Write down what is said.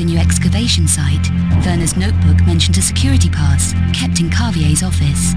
the new excavation site, Werner's notebook mentioned a security pass kept in Carvier's office.